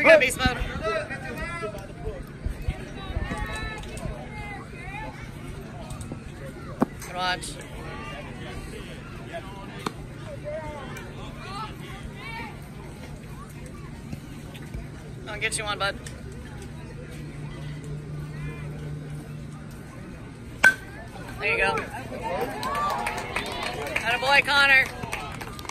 Here we go, base mode. Good watch. I'll get you one, bud. There you go. Had a boy, Connor.